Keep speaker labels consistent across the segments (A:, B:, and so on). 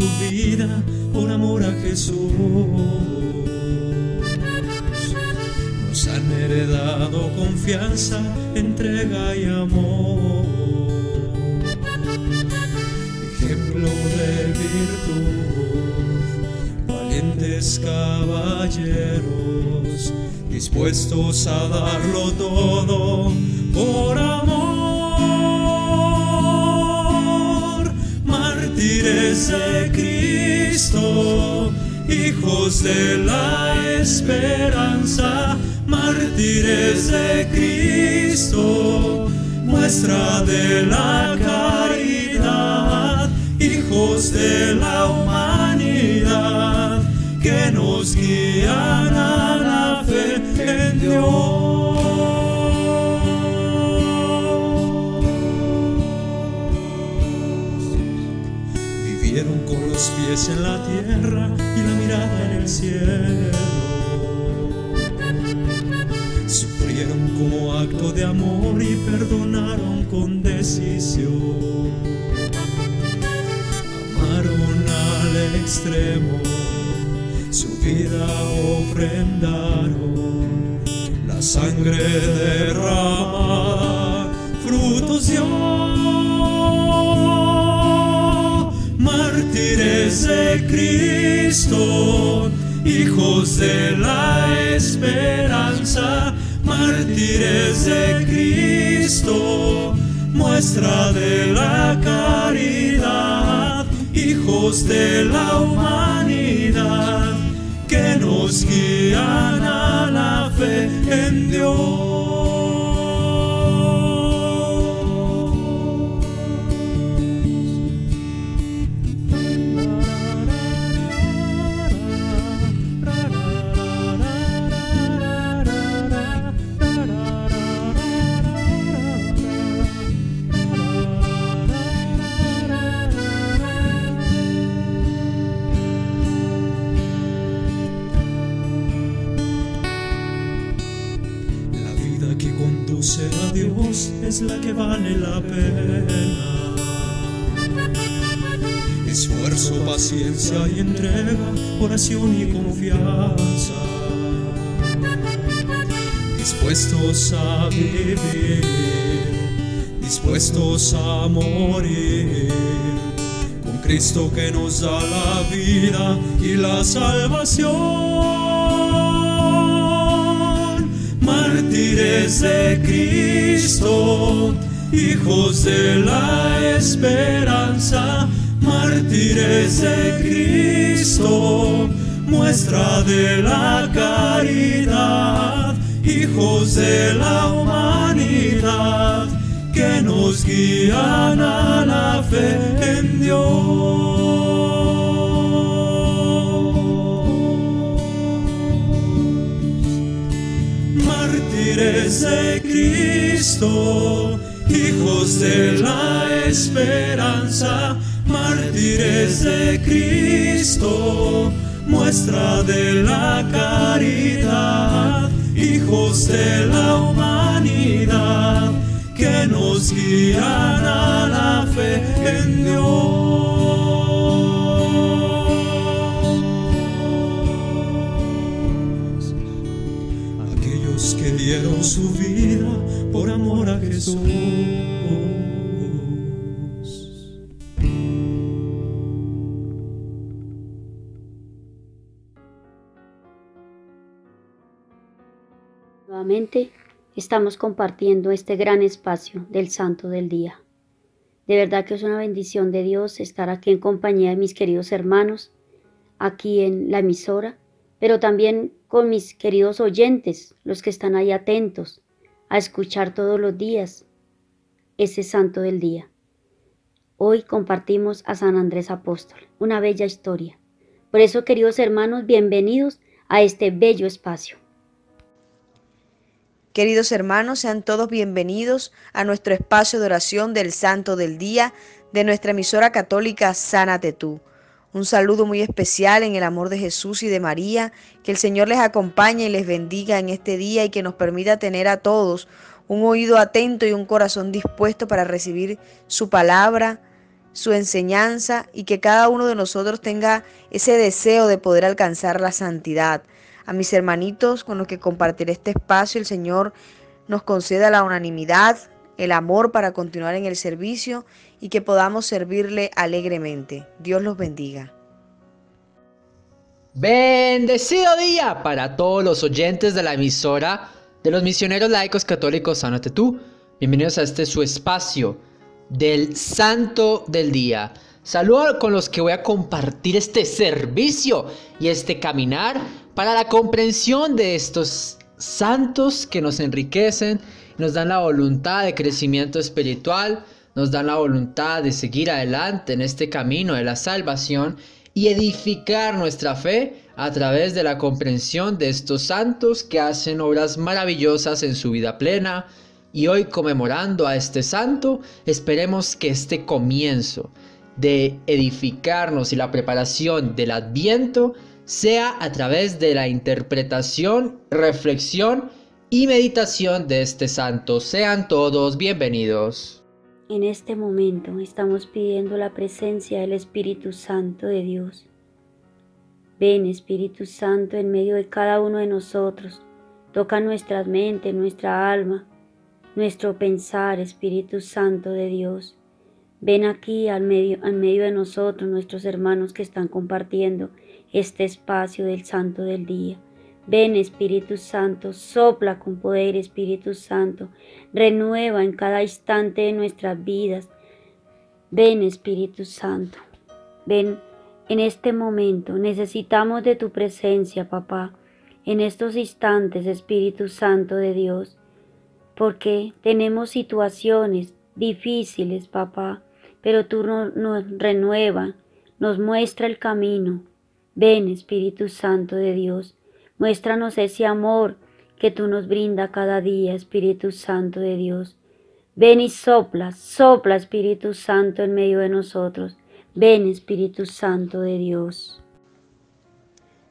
A: su vida por amor a Jesús. Nos han heredado confianza, entrega y amor. Ejemplo de virtud, valientes caballeros, dispuestos a darlo todo Hijos de la esperanza, mártires de Cristo, muestra de la caridad, hijos de la humanidad, que nos guían a la fe en Dios. Los pies en la tierra y la mirada en el cielo. Sufrieron como acto de amor y perdonaron con decisión. Amaron al extremo, su vida ofrendaron, la sangre derramada, frutos dio. De Cristo, hijos de la esperanza, mártires de Cristo, muestra de la caridad, hijos de la humanidad, que nos guían a la fe en Dios. Oración y confianza. Dispuestos a vivir, dispuestos a morir. Con Cristo que nos da la vida y la salvación mártires de Cristo, hijos de la esperanza, mártires de Cristo, muestra de la caridad, hijos de la humanidad, que nos guían a la fe en Dios. mártires de Cristo, hijos de la esperanza, mártires de Cristo, muestra de la caridad, hijos de la humanidad, que nos guían a la fe en Dios aquellos que dieron su vida por amor a Jesús.
B: Estamos compartiendo este gran espacio del Santo del Día. De verdad que es una bendición de Dios estar aquí en compañía de mis queridos hermanos, aquí en la emisora, pero también con mis queridos oyentes, los que están ahí atentos a escuchar todos los días ese Santo del Día. Hoy compartimos a San Andrés Apóstol, una bella historia. Por eso, queridos hermanos, bienvenidos a este bello espacio.
C: Queridos hermanos, sean todos bienvenidos a nuestro espacio de oración del Santo del Día de nuestra emisora católica Sánate tú. Un saludo muy especial en el amor de Jesús y de María, que el Señor les acompañe y les bendiga en este día y que nos permita tener a todos un oído atento y un corazón dispuesto para recibir su palabra su enseñanza y que cada uno de nosotros tenga ese deseo de poder alcanzar la santidad. A mis hermanitos con los que compartiré este espacio, el Señor nos conceda la unanimidad, el amor para continuar en el servicio y que podamos servirle alegremente. Dios los bendiga.
D: Bendecido día para todos los oyentes de la emisora de los misioneros laicos católicos Sánate tú. Bienvenidos a este su espacio del Santo del Día. Saludo con los que voy a compartir este servicio y este caminar para la comprensión de estos santos que nos enriquecen, nos dan la voluntad de crecimiento espiritual, nos dan la voluntad de seguir adelante en este camino de la salvación y edificar nuestra fe a través de la comprensión de estos santos que hacen obras maravillosas en su vida plena, y hoy conmemorando a este santo, esperemos que este comienzo de edificarnos y la preparación del adviento sea a través de la interpretación, reflexión y meditación de este santo. Sean todos bienvenidos.
B: En este momento estamos pidiendo la presencia del Espíritu Santo de Dios. Ven Espíritu Santo en medio de cada uno de nosotros. Toca nuestra mente, nuestra alma nuestro pensar, Espíritu Santo de Dios. Ven aquí al medio, al medio de nosotros, nuestros hermanos que están compartiendo este espacio del Santo del Día. Ven Espíritu Santo, sopla con poder Espíritu Santo, renueva en cada instante de nuestras vidas. Ven Espíritu Santo, ven en este momento, necesitamos de tu presencia, papá, en estos instantes, Espíritu Santo de Dios porque tenemos situaciones difíciles, papá, pero tú nos, nos renueva, nos muestra el camino. Ven, Espíritu Santo de Dios, muéstranos ese amor que tú nos brinda cada día, Espíritu Santo de Dios. Ven y sopla, sopla, Espíritu Santo, en medio de nosotros. Ven, Espíritu Santo de Dios.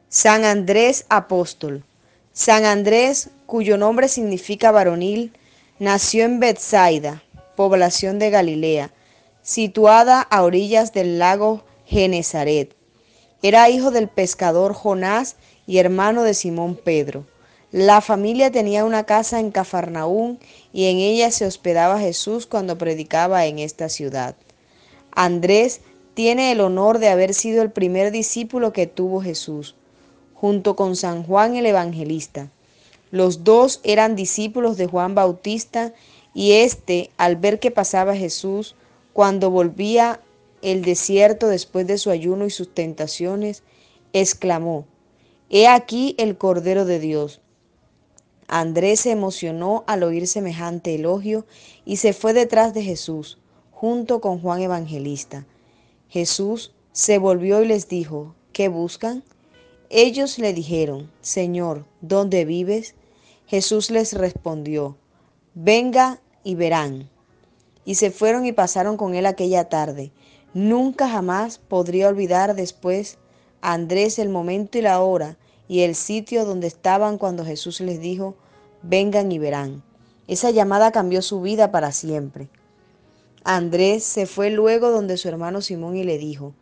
C: San Andrés Apóstol. San Andrés, cuyo nombre significa varonil, Nació en Bethsaida, población de Galilea, situada a orillas del lago Genezaret. Era hijo del pescador Jonás y hermano de Simón Pedro. La familia tenía una casa en Cafarnaún y en ella se hospedaba Jesús cuando predicaba en esta ciudad. Andrés tiene el honor de haber sido el primer discípulo que tuvo Jesús, junto con San Juan el Evangelista. Los dos eran discípulos de Juan Bautista y éste, al ver que pasaba Jesús, cuando volvía el desierto después de su ayuno y sus tentaciones, exclamó, He aquí el Cordero de Dios. Andrés se emocionó al oír semejante elogio y se fue detrás de Jesús, junto con Juan Evangelista. Jesús se volvió y les dijo, ¿qué buscan? Ellos le dijeron, Señor, ¿dónde vives? Jesús les respondió, venga y verán. Y se fueron y pasaron con él aquella tarde. Nunca jamás podría olvidar después a Andrés el momento y la hora y el sitio donde estaban cuando Jesús les dijo, vengan y verán. Esa llamada cambió su vida para siempre. Andrés se fue luego donde su hermano Simón y le dijo,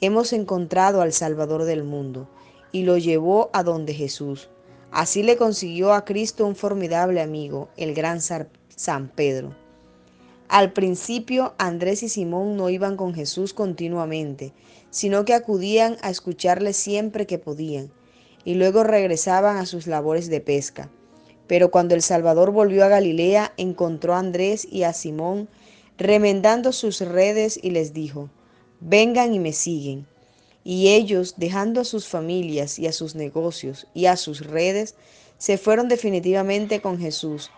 C: hemos encontrado al Salvador del mundo, y lo llevó a donde Jesús. Así le consiguió a Cristo un formidable amigo, el gran San Pedro. Al principio Andrés y Simón no iban con Jesús continuamente, sino que acudían a escucharle siempre que podían, y luego regresaban a sus labores de pesca. Pero cuando el Salvador volvió a Galilea, encontró a Andrés y a Simón remendando sus redes y les dijo, vengan y me siguen y ellos, dejando a sus familias y a sus negocios y a sus redes, se fueron definitivamente con Jesús.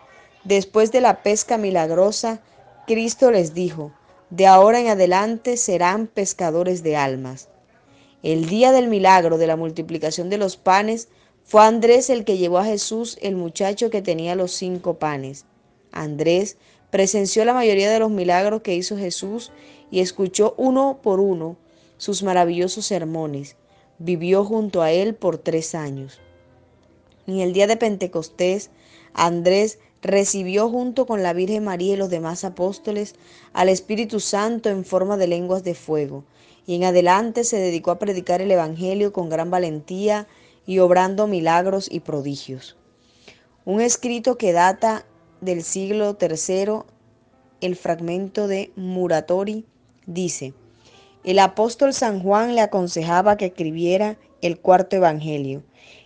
C: Después de la pesca milagrosa, Cristo les dijo, de ahora en adelante serán pescadores de almas. El día del milagro de la multiplicación de los panes, fue Andrés el que llevó a Jesús el muchacho que tenía los cinco panes. Andrés presenció la mayoría de los milagros que hizo Jesús y escuchó uno por uno sus maravillosos sermones. Vivió junto a él por tres años. En el día de Pentecostés, Andrés recibió junto con la Virgen María y los demás apóstoles al Espíritu Santo en forma de lenguas de fuego, y en adelante se dedicó a predicar el Evangelio con gran valentía y obrando milagros y prodigios. Un escrito que data del siglo III, el fragmento de Muratori, dice, el apóstol San Juan le aconsejaba que escribiera el cuarto Evangelio.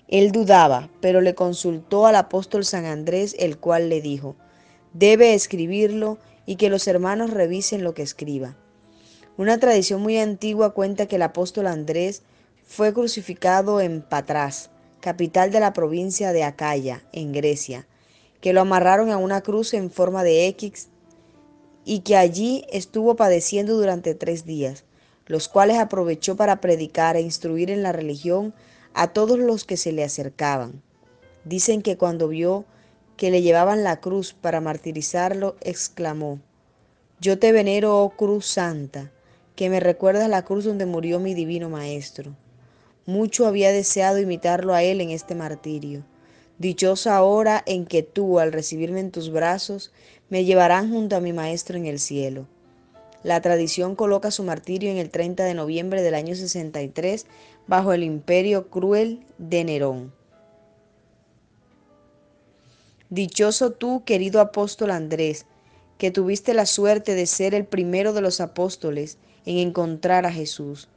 C: Él dudaba, pero le consultó al apóstol San Andrés, el cual le dijo, debe escribirlo y que los hermanos revisen lo que escriba. Una tradición muy antigua cuenta que el apóstol Andrés fue crucificado en Patras, capital de la provincia de Acaya, en Grecia, que lo amarraron a una cruz en forma de X y que allí estuvo padeciendo durante tres días, los cuales aprovechó para predicar e instruir en la religión a todos los que se le acercaban. Dicen que cuando vio que le llevaban la cruz para martirizarlo, exclamó, Yo te venero, oh cruz santa, que me recuerdas la cruz donde murió mi divino Maestro. Mucho había deseado imitarlo a él en este martirio. Dichosa hora en que tú, al recibirme en tus brazos, me llevarán junto a mi Maestro en el cielo. La tradición coloca su martirio en el 30 de noviembre del año 63 bajo el imperio cruel de Nerón. Dichoso tú, querido apóstol Andrés, que tuviste la suerte de ser el primero de los apóstoles en encontrar a Jesús.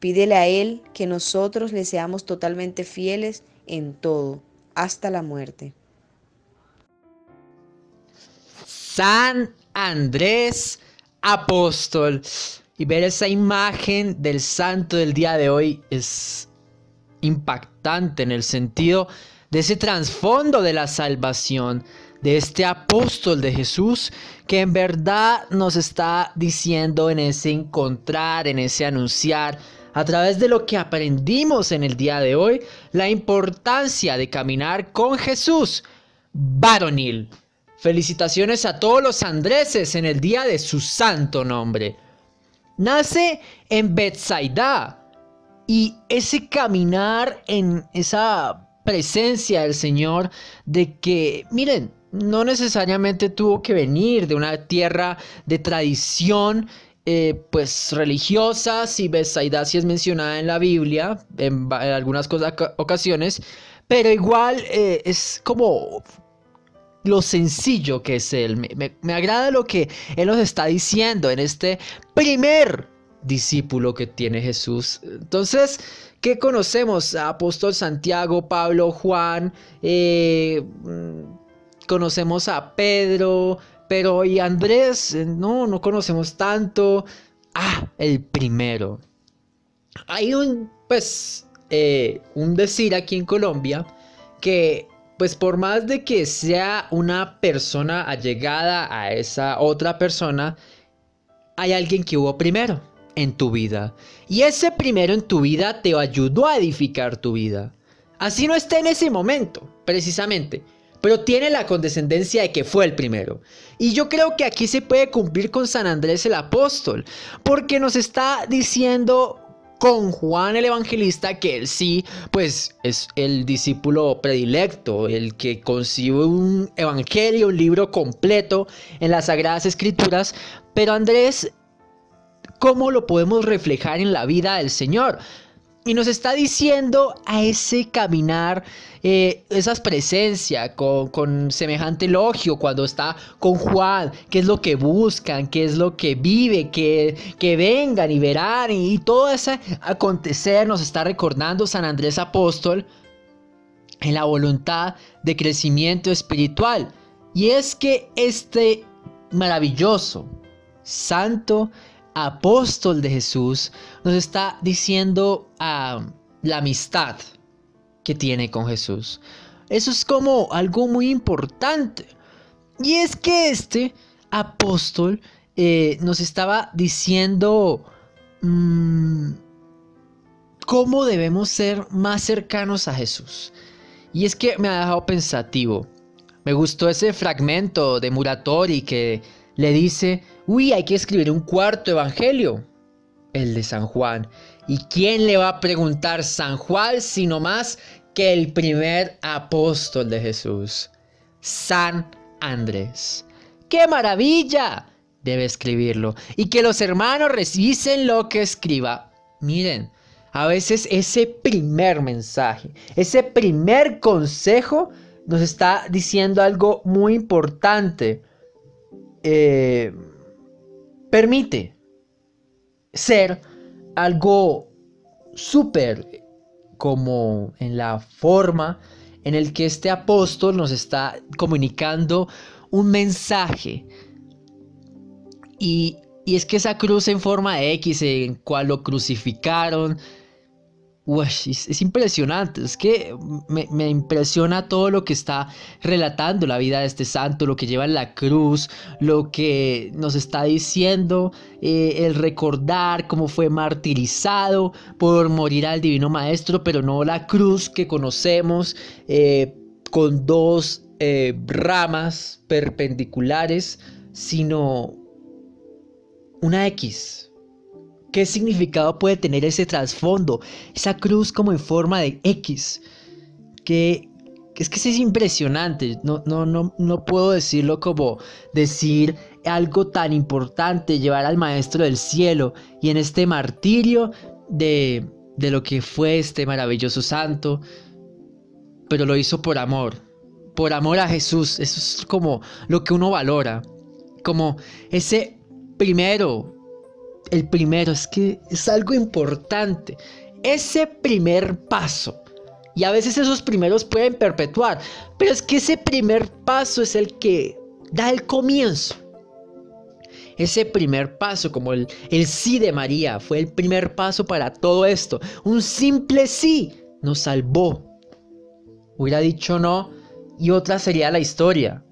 C: Pídele a Él que nosotros le seamos totalmente fieles en todo, hasta la muerte.
D: San Andrés Apóstol. Y ver esa imagen del santo del día de hoy es impactante en el sentido de ese trasfondo de la salvación, de este apóstol de Jesús que en verdad nos está diciendo en ese encontrar, en ese anunciar, a través de lo que aprendimos en el día de hoy, la importancia de caminar con Jesús varonil. Felicitaciones a todos los andreses en el día de su santo nombre. Nace en Bethsaida. Y ese caminar en esa presencia del Señor de que, miren, no necesariamente tuvo que venir de una tierra de tradición eh, pues religiosa, si Bethsaida sí es mencionada en la Biblia en, algunas ocasiones, pero igual eh, es como lo sencillo que es Él. Me, agrada lo que Él nos está diciendo en este primer discípulo que tiene Jesús. Entonces, ¿qué conocemos? Apóstol Santiago, Pablo, Juan, eh, mm, conocemos a Pedro, pero y Andrés, no, no conocemos tanto. Ah, el primero. Hay un, pues, eh, un decir aquí en Colombia que pues por más de que sea una persona allegada a esa otra persona, hay alguien que hubo primero en tu vida. Y ese primero en tu vida te ayudó a edificar tu vida. Así no está en ese momento, precisamente. Pero tiene la condescendencia de que fue el primero. Y yo creo que aquí se puede cumplir con San Andrés el apóstol. Porque nos está diciendo con Juan el Evangelista, que él sí, pues es el discípulo predilecto, el que concibe un evangelio, un libro completo en las Sagradas Escrituras, pero Andrés, ¿cómo lo podemos reflejar en la vida del Señor? Y nos está diciendo a ese caminar, eh, esas presencias con, semejante elogio cuando está con Juan, qué es lo que buscan, qué es lo que vive, que, que vengan y verán. Y, todo ese acontecer nos está recordando San Andrés Apóstol en la voluntad de crecimiento espiritual. Y es que este maravilloso, santo, apóstol de Jesús nos está diciendo ah, la amistad que tiene con Jesús. Eso es como algo muy importante. Y es que este apóstol eh, nos estaba diciendo mm, cómo debemos ser más cercanos a Jesús. Y es que me ha dejado pensativo. Me gustó ese fragmento de Muratori que le dice, uy, hay que escribir un cuarto evangelio, el de San Juan. ¿Y quién le va a preguntar San Juan sino más que el primer apóstol de Jesús, San Andrés. ¡Qué maravilla! Debe escribirlo. Y que los hermanos revisen lo que escriba. Miren, a veces ese primer mensaje, ese primer consejo nos está diciendo algo muy importante. Eh, permite ser algo súper como en la forma en el que este apóstol nos está comunicando un mensaje. Y, y es que esa cruz en forma X en cual lo crucificaron, es, impresionante, es que me, impresiona todo lo que está relatando la vida de este santo, lo que lleva en la cruz, lo que nos está diciendo, eh, el recordar cómo fue martirizado por morir al Divino Maestro, pero no la cruz que conocemos eh, con dos eh, ramas perpendiculares, sino una X, ¿Qué significado puede tener ese trasfondo? Esa cruz como en forma de X. Que, es que es impresionante. No, no, no, no puedo decirlo como decir algo tan importante, llevar al Maestro del Cielo y en este martirio de, de lo que fue este maravilloso santo, pero lo hizo por amor, por amor a Jesús. Eso es como lo que uno valora, como ese primero el primero, es que es algo importante. Ese primer paso. Y a veces esos primeros pueden perpetuar. Pero es que ese primer paso es el que da el comienzo. Ese primer paso, como el, el sí de María, fue el primer paso para todo esto. Un simple sí nos salvó. Hubiera dicho no y otra sería la historia.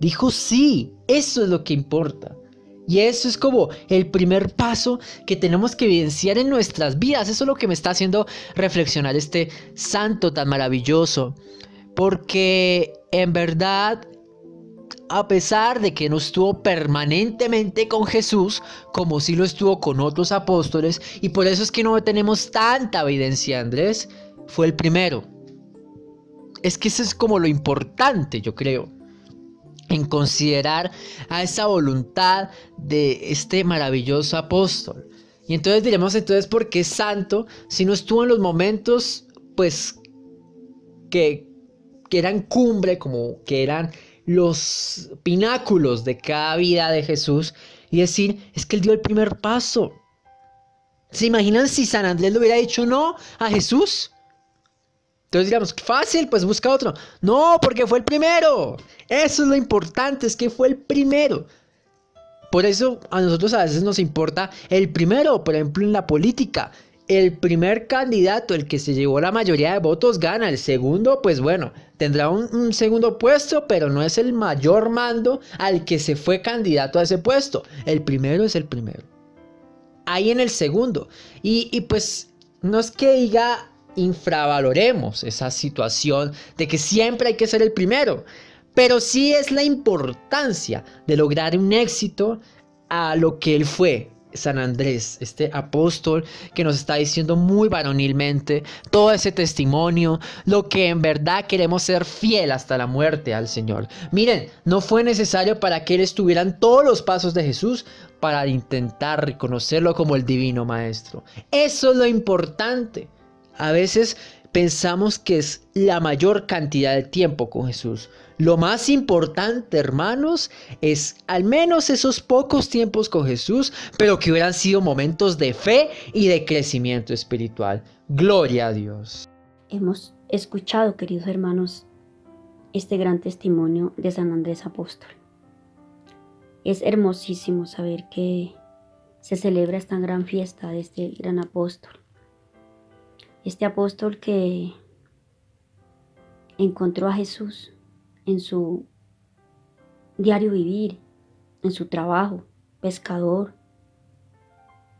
D: Dijo sí, eso es lo que importa. Y eso es como el primer paso que tenemos que evidenciar en nuestras vidas. Eso es lo que me está haciendo reflexionar este santo tan maravilloso. Porque en verdad, a pesar de que no estuvo permanentemente con Jesús, como si lo estuvo con otros apóstoles, y por eso es que no tenemos tanta evidencia, Andrés, fue el primero. Es que eso es como lo importante, yo creo en considerar a esa voluntad de este maravilloso apóstol. Y entonces diremos entonces por qué santo si no estuvo en los momentos pues que, que eran cumbre, como que eran los pináculos de cada vida de Jesús y decir, es que él dio el primer paso. ¿Se imaginan si San Andrés le hubiera dicho no a Jesús? Entonces digamos, fácil, pues busca otro. No, porque fue el primero. Eso es lo importante, es que fue el primero. Por eso a nosotros a veces nos importa el primero, por ejemplo en la política. El primer candidato, el que se llevó la mayoría de votos, gana. El segundo, pues bueno, tendrá un, un, segundo puesto, pero no es el mayor mando al que se fue candidato a ese puesto. El primero es el primero. Ahí en el segundo. Y, y pues no es que diga infravaloremos esa situación de que siempre hay que ser el primero, pero sí es la importancia de lograr un éxito a lo que él fue, San Andrés, este apóstol que nos está diciendo muy varonilmente todo ese testimonio, lo que en verdad queremos ser fiel hasta la muerte al Señor. Miren, no fue necesario para que él estuviera en todos los pasos de Jesús para intentar reconocerlo como el divino maestro. Eso es lo importante. A veces pensamos que es la mayor cantidad de tiempo con Jesús. Lo más importante, hermanos, es al menos esos pocos tiempos con Jesús, pero que hubieran sido momentos de fe y de crecimiento espiritual. Gloria a Dios.
B: Hemos escuchado, queridos hermanos, este gran testimonio de San Andrés Apóstol. Es hermosísimo saber que se celebra esta gran fiesta de este gran apóstol este apóstol que encontró a Jesús en su diario vivir, en su trabajo, pescador,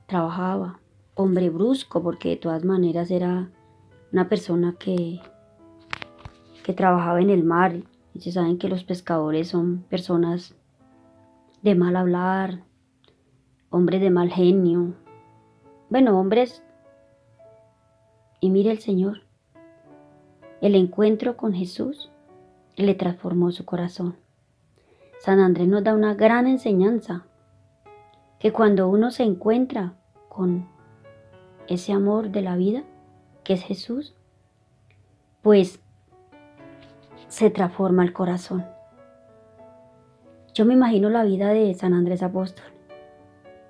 B: trabajaba, hombre brusco, porque de todas maneras era una persona que, que trabajaba en el mar. Y se saben que los pescadores son personas de mal hablar, hombres de mal genio, bueno, hombres y mire el Señor, el encuentro con Jesús le transformó su corazón. San Andrés nos da una gran enseñanza, que cuando uno se encuentra con ese amor de la vida, que es Jesús, pues se transforma el corazón. Yo me imagino la vida de San Andrés Apóstol,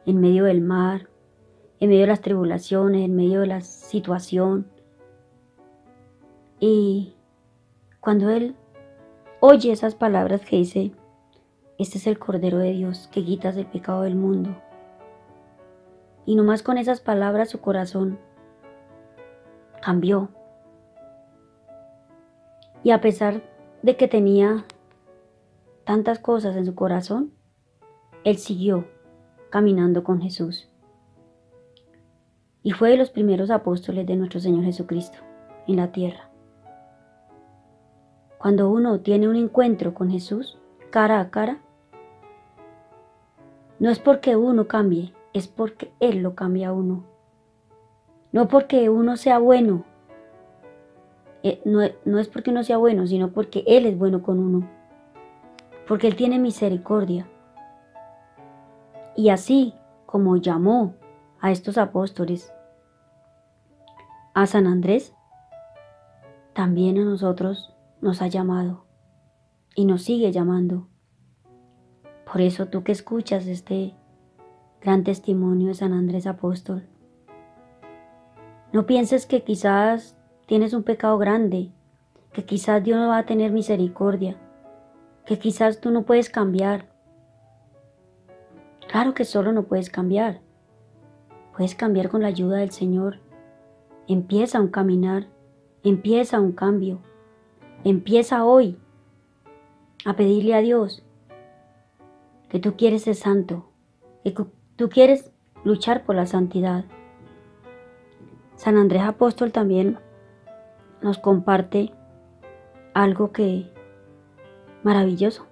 B: en medio del mar, en medio de las tribulaciones, en medio de la situación. Y cuando él oye esas palabras que dice, este es el Cordero de Dios que quitas el pecado del mundo. Y nomás con esas palabras su corazón cambió. Y a pesar de que tenía tantas cosas en su corazón, él siguió caminando con Jesús. Y fue de los primeros apóstoles de nuestro Señor Jesucristo en la tierra. Cuando uno tiene un encuentro con Jesús cara a cara, no es porque uno cambie, es porque Él lo cambia a uno. No porque uno sea bueno, eh, no, no es porque uno sea bueno, sino porque Él es bueno con uno. Porque Él tiene misericordia. Y así como llamó a estos apóstoles, a San Andrés, también a nosotros nos ha llamado y nos sigue llamando. Por eso tú que escuchas este gran testimonio de San Andrés Apóstol, no pienses que quizás tienes un pecado grande, que quizás Dios no va a tener misericordia, que quizás tú no puedes cambiar. Claro que solo no puedes cambiar. Puedes cambiar con la ayuda del Señor. Empieza un caminar, empieza un cambio. Empieza hoy a pedirle a Dios que tú quieres ser santo, que tú quieres luchar por la santidad. San Andrés Apóstol también nos comparte algo que maravilloso.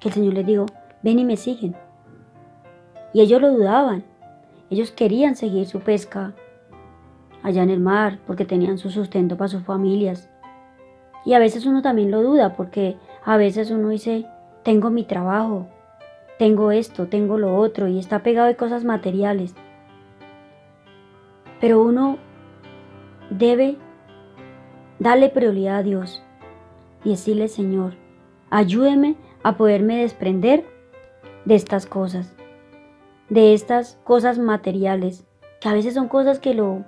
B: Que el Señor les dijo, ven y me siguen. Y ellos lo dudaban. Ellos querían seguir su pesca allá en el mar porque tenían su sustento para sus familias. Y a veces uno también lo duda porque a veces uno dice, tengo mi trabajo, tengo esto, tengo lo otro y está pegado de cosas materiales. Pero uno debe darle prioridad a Dios y decirle, Señor, ayúdeme a poderme desprender de estas cosas, de estas cosas materiales, que a veces son cosas que lo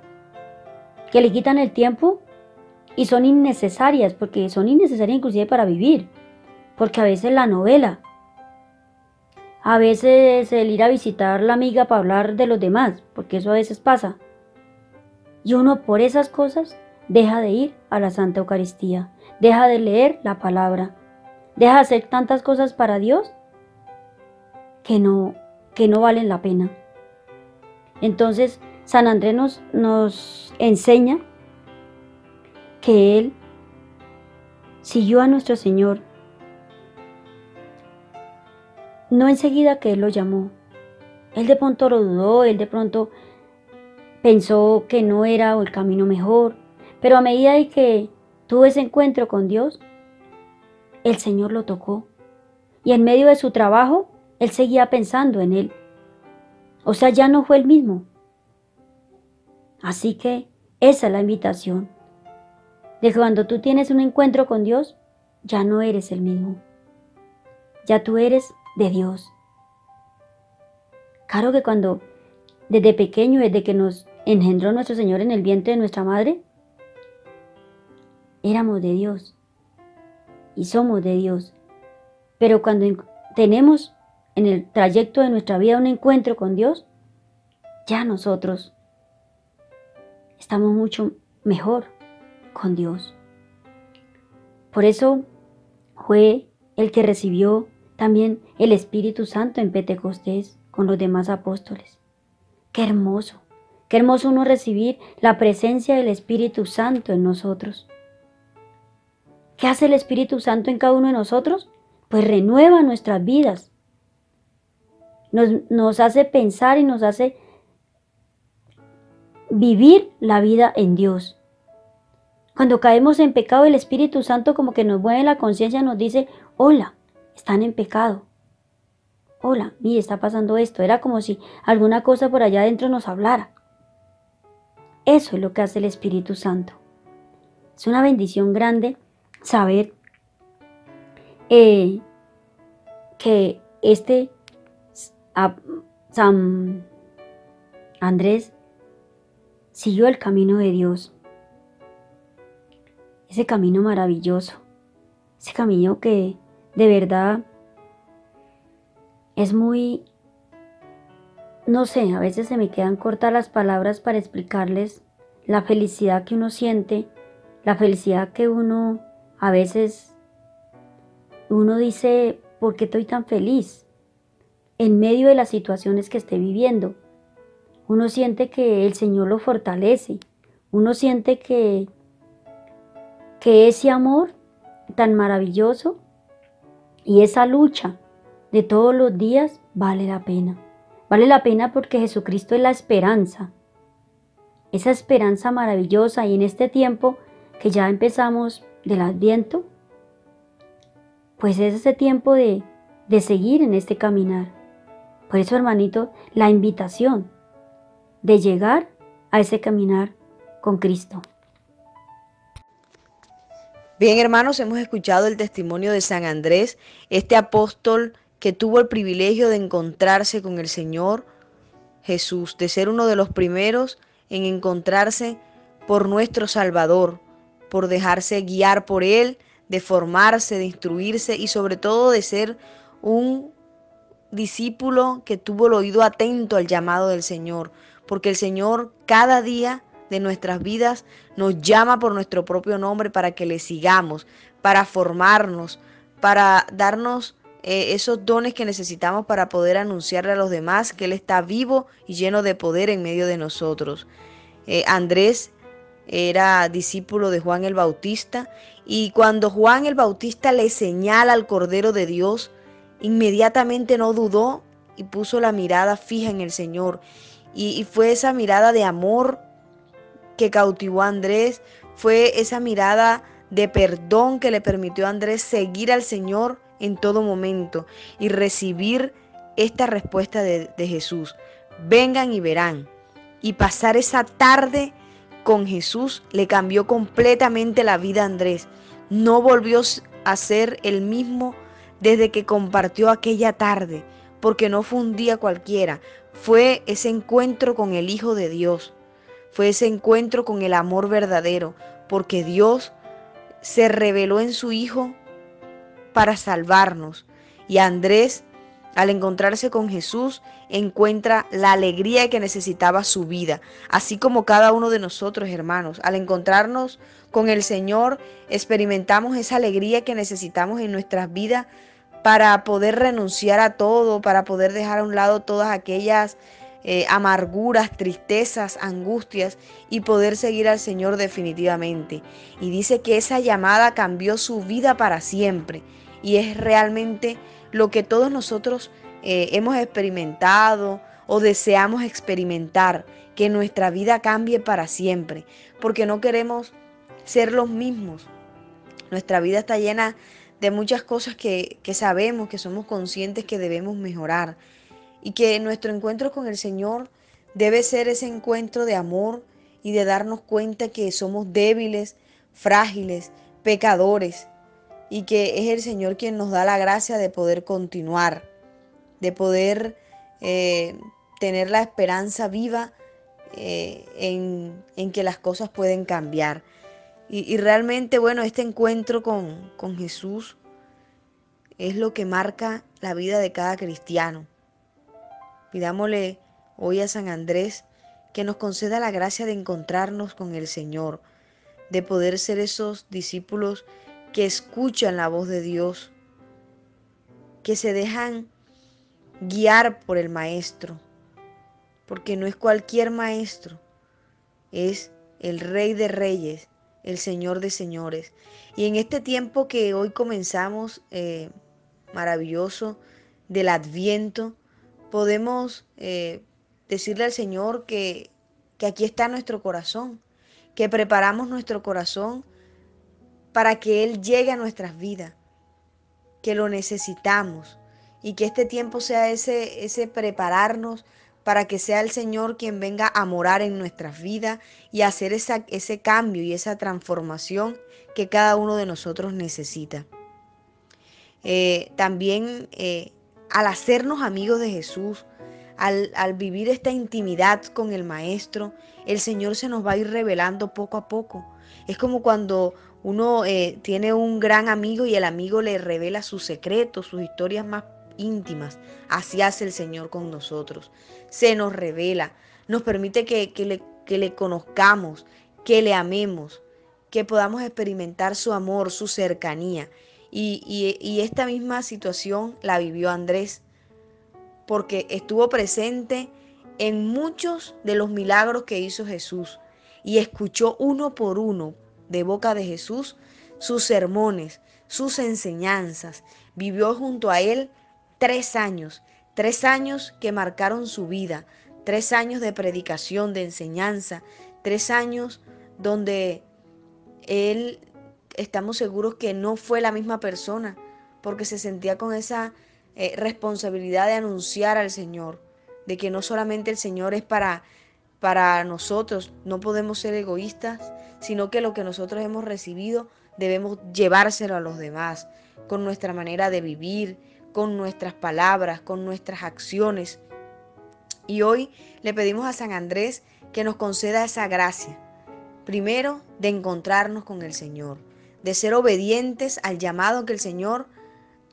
B: que le quitan el tiempo y son innecesarias, porque son innecesarias inclusive para vivir porque a veces la novela, a veces el ir a visitar la amiga para hablar de los demás, porque eso a veces pasa. Y uno por esas cosas deja de ir a la Santa Eucaristía, deja de leer la palabra, deja de hacer tantas cosas para Dios que no, que no valen la pena. Entonces, San Andrés nos, nos enseña que Él siguió a nuestro Señor no enseguida que él lo llamó. Él de pronto lo dudó, él de pronto pensó que no era el camino mejor, pero a medida que tuvo ese encuentro con Dios, el Señor lo tocó. Y en medio de su trabajo, él seguía pensando en él. O sea, ya no fue el mismo. Así que esa es la invitación. De cuando tú tienes un encuentro con Dios, ya no eres el mismo. Ya tú eres de Dios. Claro que cuando desde pequeño, desde que nos engendró nuestro Señor en el vientre de nuestra madre, éramos de Dios y somos de Dios. Pero cuando tenemos en el trayecto de nuestra vida un encuentro con Dios, ya nosotros estamos mucho mejor con Dios. Por eso fue el que recibió también el Espíritu Santo en Pentecostés con los demás apóstoles. Qué hermoso, qué hermoso uno recibir la presencia del Espíritu Santo en nosotros. ¿Qué hace el Espíritu Santo en cada uno de nosotros? Pues renueva nuestras vidas. Nos, nos hace pensar y nos hace vivir la vida en Dios. Cuando caemos en pecado, el Espíritu Santo como que nos mueve la conciencia, nos dice, hola, están en pecado. Hola, mire, está pasando esto. Era como si alguna cosa por allá adentro nos hablara. Eso es lo que hace el Espíritu Santo. Es una bendición grande saber eh, que este San Andrés siguió el camino de Dios. Ese camino maravilloso. Ese camino que de verdad es muy... No sé, a veces se me quedan cortas las palabras para explicarles la felicidad que uno siente, la felicidad que uno a veces uno dice, ¿por qué estoy tan feliz? En medio de las situaciones que esté viviendo. Uno siente que el Señor lo fortalece. Uno siente que, que ese amor tan maravilloso y esa lucha de todos los días vale la pena. Vale la pena porque Jesucristo es la esperanza. Esa esperanza maravillosa y en este tiempo que ya empezamos del adviento, pues es ese tiempo de, de seguir en este caminar. Por eso, hermanito, la invitación de llegar a ese caminar con Cristo.
C: Bien, hermanos, hemos escuchado el testimonio de San Andrés, este apóstol que tuvo el privilegio de encontrarse con el Señor Jesús, de ser uno de los primeros en encontrarse por nuestro Salvador, por dejarse guiar por Él, de formarse, de instruirse y sobre todo de ser un discípulo que tuvo el oído atento al llamado del Señor, porque el Señor cada día de nuestras vidas nos llama por nuestro propio nombre para que le sigamos, para formarnos, para darnos eh, esos dones que necesitamos para poder anunciarle a los demás que Él está vivo y lleno de poder en medio de nosotros. Eh, Andrés era discípulo de Juan el Bautista y cuando Juan el Bautista le señala al Cordero de Dios, inmediatamente no dudó y puso la mirada fija en el Señor. Y, fue esa mirada de amor que cautivó a Andrés, fue esa mirada de perdón que le permitió a Andrés seguir al Señor en todo momento y recibir esta respuesta de, Jesús. Vengan y verán. Y pasar esa tarde con Jesús le cambió completamente la vida a Andrés. No volvió a ser el mismo desde que compartió aquella tarde, porque no fue un día cualquiera, fue ese encuentro con el Hijo de Dios, fue ese encuentro con el amor verdadero, porque Dios se reveló en su Hijo para salvarnos. Y Andrés, al encontrarse con Jesús, encuentra la alegría que necesitaba su vida, así como cada uno de nosotros, hermanos. Al encontrarnos con el Señor, experimentamos esa alegría que necesitamos en nuestras vidas para poder renunciar a todo, para poder dejar a un lado todas aquellas eh, amarguras, tristezas, angustias y poder seguir al Señor definitivamente. Y dice que esa llamada cambió su vida para siempre y es realmente lo que todos nosotros eh, hemos experimentado o deseamos experimentar, que nuestra vida cambie para siempre, porque no queremos ser los mismos. Nuestra vida está llena de muchas cosas que, que sabemos, que somos conscientes que debemos mejorar y que nuestro encuentro con el Señor debe ser ese encuentro de amor y de darnos cuenta que somos débiles, frágiles, pecadores y que es el Señor quien nos da la gracia de poder continuar, de poder eh, tener la esperanza viva eh, en, que las cosas pueden cambiar. Y, realmente, bueno, este encuentro con, con Jesús es lo que marca la vida de cada cristiano. Pidámosle hoy a San Andrés que nos conceda la gracia de encontrarnos con el Señor, de poder ser esos discípulos que escuchan la voz de Dios, que se dejan guiar por el Maestro, porque no es cualquier Maestro, es el Rey de Reyes, el Señor de Señores. Y en este tiempo que hoy comenzamos, eh, maravilloso, del Adviento, podemos eh, decirle al Señor que, que aquí está nuestro corazón, que preparamos nuestro corazón para que Él llegue a nuestras vidas, que lo necesitamos y que este tiempo sea ese, ese prepararnos para que sea el Señor quien venga a morar en nuestras vidas y hacer ese cambio y esa transformación que cada uno de nosotros necesita. Eh, también eh, al hacernos amigos de Jesús, al, vivir esta intimidad con el Maestro, el Señor se nos va a ir revelando poco a poco. Es como cuando uno eh, tiene un gran amigo y el amigo le revela sus secretos, sus historias más íntimas. Así hace el Señor con nosotros. Se nos revela, nos permite que, le, le conozcamos, que le amemos, que podamos experimentar su amor, su cercanía. y, esta misma situación la vivió Andrés porque estuvo presente en muchos de los milagros que hizo Jesús y escuchó uno por uno de boca de Jesús sus sermones, sus enseñanzas. Vivió junto a él tres años, tres años que marcaron su vida, tres años de predicación, de enseñanza, tres años donde él, estamos seguros que no fue la misma persona, porque se sentía con esa eh, responsabilidad de anunciar al Señor, de que no solamente el Señor es para, para nosotros, no podemos ser egoístas, sino que lo que nosotros hemos recibido debemos llevárselo a los demás, con nuestra manera de vivir, con nuestras palabras, con nuestras acciones. Y hoy le pedimos a San Andrés que nos conceda esa gracia, primero de encontrarnos con el Señor, de ser obedientes al llamado que el Señor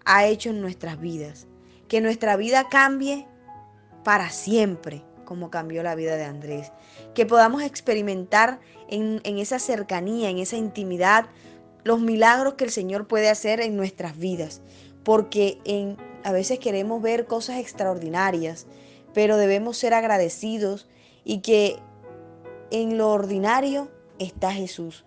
C: ha hecho en nuestras vidas. Que nuestra vida cambie para siempre, como cambió la vida de Andrés. Que podamos experimentar en, esa cercanía, en esa intimidad, los milagros que el Señor puede hacer en nuestras vidas. Porque en, a veces queremos ver cosas extraordinarias, pero debemos ser agradecidos y que en lo ordinario está Jesús,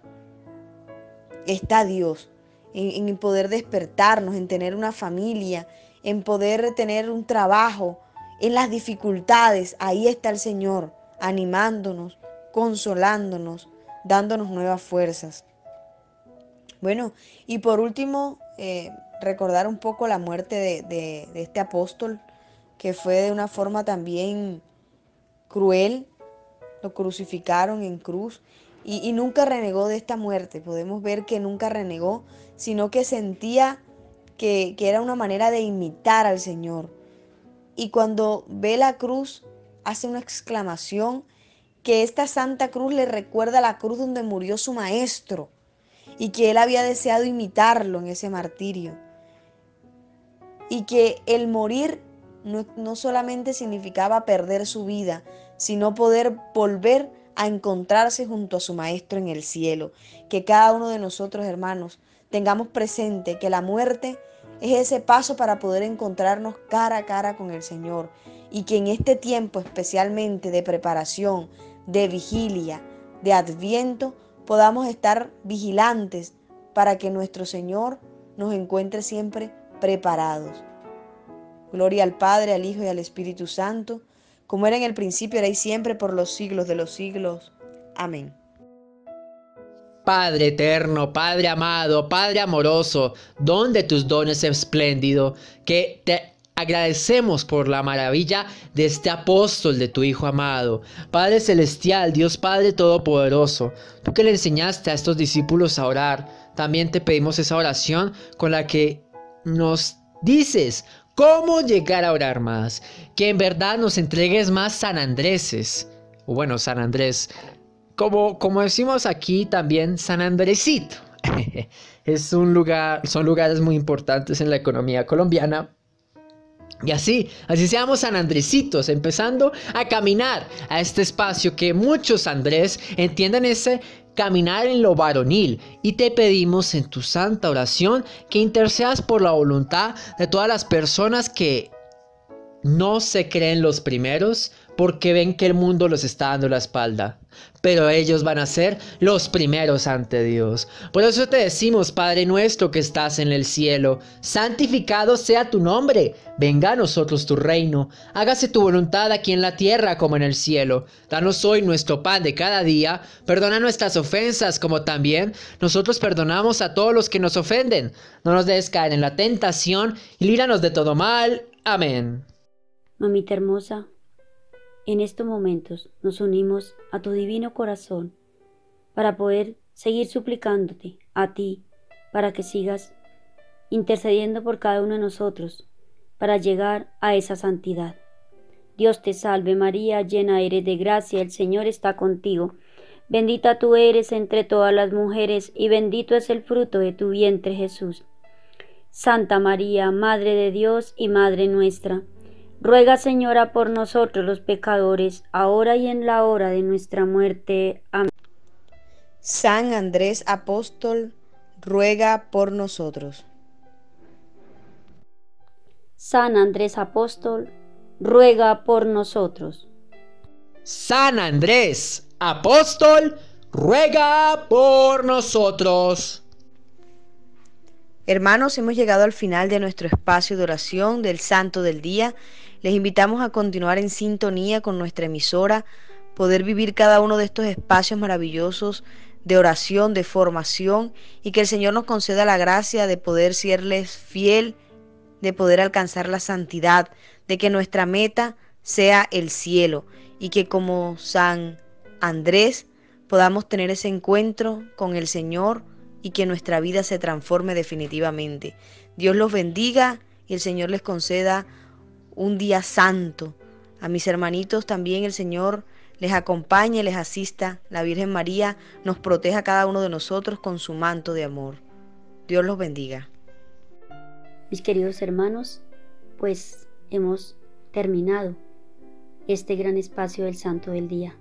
C: está Dios en, poder despertarnos, en tener una familia, en poder tener un trabajo, en las dificultades, ahí está el Señor, animándonos, consolándonos, dándonos nuevas fuerzas. Bueno, y por último, eh, recordar un poco la muerte de, este apóstol, que fue de una forma también cruel, lo crucificaron en cruz y, nunca renegó de esta muerte. Podemos ver que nunca renegó, sino que sentía que era una manera de imitar al Señor. Y cuando ve la cruz, hace una exclamación que esta santa cruz le recuerda la cruz donde murió su maestro y que él había deseado imitarlo en ese martirio. Y que el morir no, no solamente significaba perder su vida, sino poder volver a encontrarse junto a su Maestro en el cielo. Que cada uno de nosotros, hermanos, tengamos presente que la muerte es ese paso para poder encontrarnos cara a cara con el Señor. Y que en este tiempo especialmente de preparación, de vigilia, de adviento, podamos estar vigilantes para que nuestro Señor nos encuentre siempre preparados. Gloria al Padre, al Hijo y al Espíritu Santo como era en el principio, era y siempre, por los siglos de los siglos. Amén.
D: Padre eterno, Padre amado, Padre amoroso, don de tus dones espléndido, que te agradecemos por la maravilla de este apóstol de tu Hijo amado. Padre celestial, Dios Padre todopoderoso, tú que le enseñaste a estos discípulos a orar, también te pedimos esa oración con la que nos dices cómo llegar a orar más, que en verdad nos entregues más San Andreses, o bueno, San Andrés, como, como decimos aquí también San Andresito. es un lugar, son lugares muy importantes en la economía colombiana. Y así, así seamos San Andresitos, empezando a caminar a este espacio que muchos Andrés entienden ese caminar en lo varonil y te pedimos en tu santa oración que intercedas por la voluntad de todas las personas que no se creen los primeros, porque ven que el mundo los está dando la espalda. Pero ellos van a ser los primeros ante Dios. Por eso te decimos, Padre nuestro que estás en el cielo, santificado sea tu nombre, venga a nosotros tu reino, hágase tu voluntad aquí en la tierra como en el cielo. Danos hoy nuestro pan de cada día, perdona nuestras ofensas como también nosotros perdonamos a todos los que nos ofenden. No nos dejes caer en la tentación y líbranos de todo mal. Amén.
B: Mamita hermosa, en estos momentos nos unimos a tu divino corazón para poder seguir suplicándote a ti, para que sigas intercediendo por cada uno de nosotros, para llegar a esa santidad. Dios te salve María, llena eres de gracia, el Señor está contigo. Bendita tú eres entre todas las mujeres, y bendito es el fruto de tu vientre Jesús. Santa María, Madre de Dios y Madre nuestra, Ruega, Señora, por nosotros los pecadores, ahora y en la hora de nuestra muerte. Amén.
C: San Andrés Apóstol, ruega por nosotros.
B: San Andrés Apóstol, ruega por nosotros.
D: San Andrés Apóstol, ruega por nosotros.
C: Hermanos, hemos llegado al final de nuestro espacio de oración del Santo del Día. Les invitamos a continuar en sintonía con nuestra emisora, poder vivir cada uno de estos espacios maravillosos de oración, de formación y que el Señor nos conceda la gracia de poder serles fiel, de poder alcanzar la santidad, de que nuestra meta sea el cielo y que como San Andrés podamos tener ese encuentro con el Señor y que nuestra vida se transforme definitivamente. Dios los bendiga y el Señor les conceda un día santo. A mis hermanitos también el Señor les acompañe, les asista. La Virgen María nos proteja cada uno de nosotros con su manto de amor. Dios los bendiga.
B: Mis queridos hermanos, pues hemos terminado este gran espacio del Santo del Día.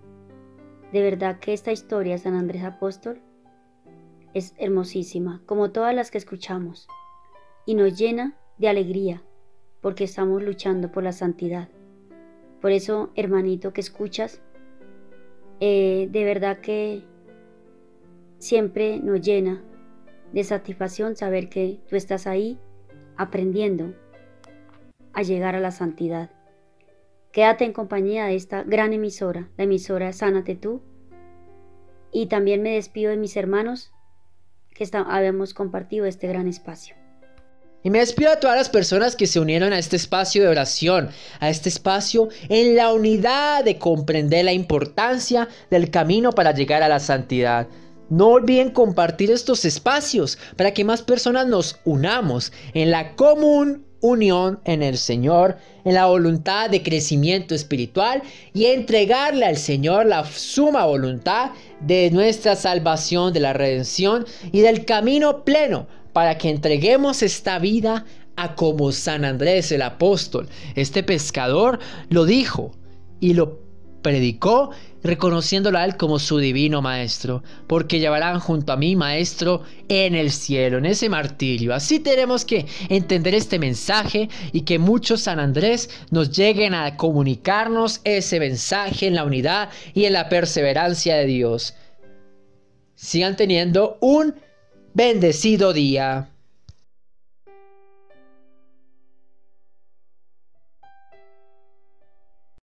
B: De verdad que esta historia San Andrés Apóstol es hermosísima, como todas las que escuchamos, y nos llena de alegría, porque estamos luchando por la santidad. Por eso, hermanito que escuchas, eh, de verdad que siempre nos llena de satisfacción saber que tú estás ahí aprendiendo a llegar a la santidad. Quédate en compañía de esta gran emisora, la emisora Sánate tú. Y también me despido de mis hermanos que habíamos compartido este gran espacio.
D: Y me despido a todas las personas que se unieron a este espacio de oración, a este espacio en la unidad de comprender la importancia del camino para llegar a la santidad. No olviden compartir estos espacios para que más personas nos unamos en la común unión en el Señor, en la voluntad de crecimiento espiritual y entregarle al Señor la suma voluntad de nuestra salvación, de la redención y del camino pleno para que entreguemos esta vida a como San Andrés el apóstol, este pescador, lo dijo y lo predicó reconociéndolo a él como su divino maestro, porque llevarán junto a mí maestro en el cielo, en ese martirio. Así tenemos que entender este mensaje y que muchos San Andrés nos lleguen a comunicarnos ese mensaje en la unidad y en la perseverancia de Dios. Sigan teniendo un bendecido día.